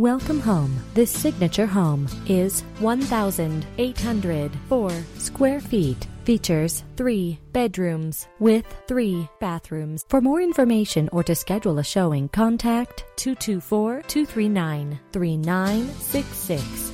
Welcome home. This signature home is 1,804 square feet. Features three bedrooms with three bathrooms. For more information or to schedule a showing, contact 224 239 3966.